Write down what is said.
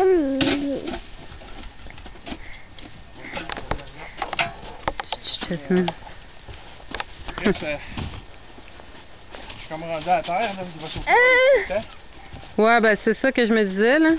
Chut, euh, Je suis comme rendu à terre, là. Il va sauter. Euh. tout. Ouais, ben c'est ça que je me disais, là.